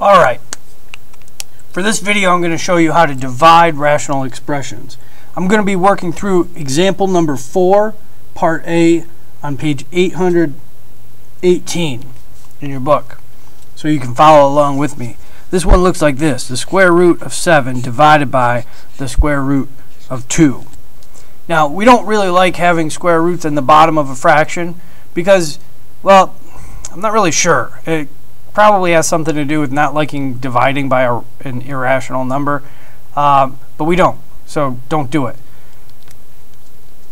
Alright, for this video I'm going to show you how to divide rational expressions. I'm going to be working through example number 4, part A, on page 818 in your book, so you can follow along with me. This one looks like this, the square root of 7 divided by the square root of 2. Now, we don't really like having square roots in the bottom of a fraction because, well, I'm not really sure. It probably has something to do with not liking dividing by a, an irrational number, um, but we don't, so don't do it.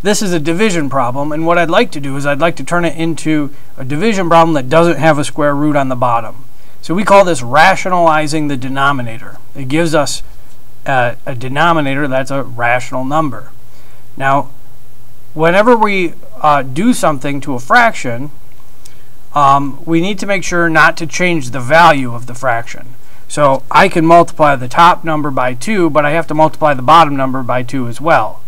This is a division problem, and what I'd like to do is I'd like to turn it into a division problem that doesn't have a square root on the bottom. So we call this rationalizing the denominator. It gives us a, a denominator that's a rational number. Now, whenever we uh, do something to a fraction, um, we need to make sure not to change the value of the fraction. So I can multiply the top number by 2, but I have to multiply the bottom number by 2 as well.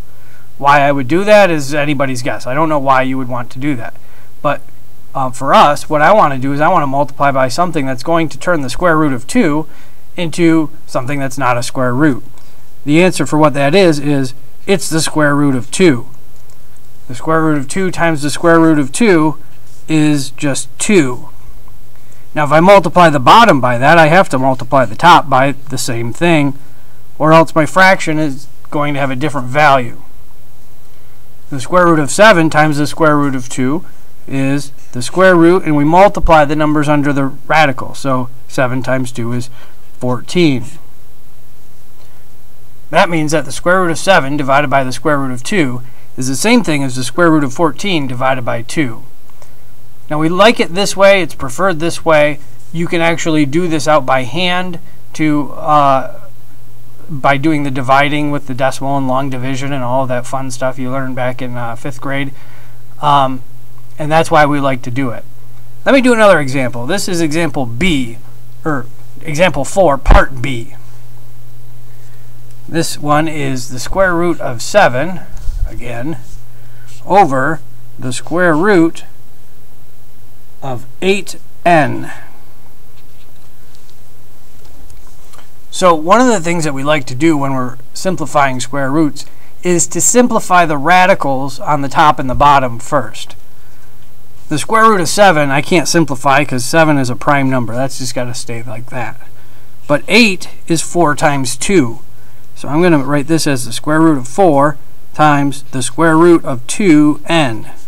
Why I would do that is anybody's guess. I don't know why you would want to do that. But uh, for us, what I want to do is I want to multiply by something that's going to turn the square root of 2 into something that's not a square root. The answer for what that is is it's the square root of 2. The square root of 2 times the square root of 2 is just 2. Now if I multiply the bottom by that, I have to multiply the top by the same thing, or else my fraction is going to have a different value. The square root of 7 times the square root of 2 is the square root, and we multiply the numbers under the radical. So 7 times 2 is 14. That means that the square root of 7 divided by the square root of 2 is the same thing as the square root of 14 divided by 2. Now we like it this way, it's preferred this way. You can actually do this out by hand to uh, by doing the dividing with the decimal and long division and all that fun stuff you learned back in uh, fifth grade. Um, and that's why we like to do it. Let me do another example. This is example B, or example 4, part B. This one is the square root of 7, again, over the square root of 8n. So one of the things that we like to do when we're simplifying square roots is to simplify the radicals on the top and the bottom first. The square root of 7 I can't simplify because 7 is a prime number. That's just got to stay like that. But 8 is 4 times 2. So I'm going to write this as the square root of 4 times the square root of 2n.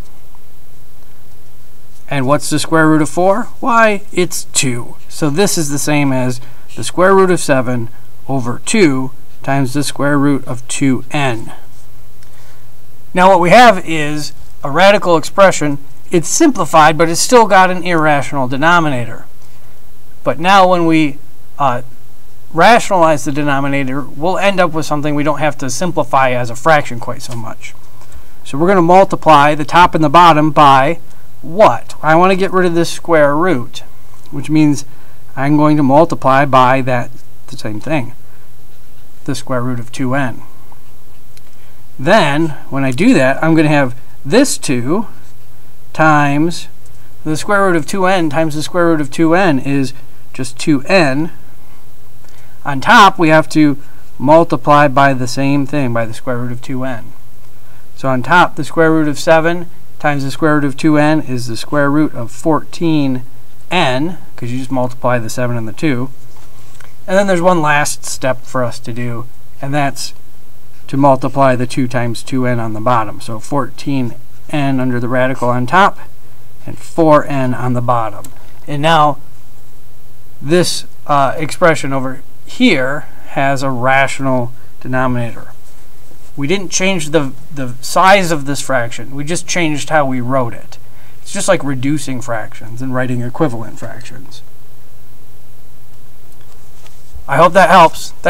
And what's the square root of 4? Why, it's 2. So this is the same as the square root of 7 over 2 times the square root of 2n. Now what we have is a radical expression. It's simplified, but it's still got an irrational denominator. But now when we uh, rationalize the denominator, we'll end up with something we don't have to simplify as a fraction quite so much. So we're going to multiply the top and the bottom by what? I want to get rid of this square root, which means I'm going to multiply by that the same thing, the square root of 2n. Then, when I do that, I'm going to have this 2 times the square root of 2n times the square root of 2n is just 2n on top, we have to multiply by the same thing, by the square root of 2n. So on top, the square root of 7 times the square root of 2n is the square root of 14n, because you just multiply the 7 and the 2. And then there's one last step for us to do, and that's to multiply the 2 times 2n on the bottom. So 14n under the radical on top, and 4n on the bottom. And now, this uh, expression over here has a rational denominator. We didn't change the, the size of this fraction. We just changed how we wrote it. It's just like reducing fractions and writing equivalent fractions. I hope that helps. Thanks.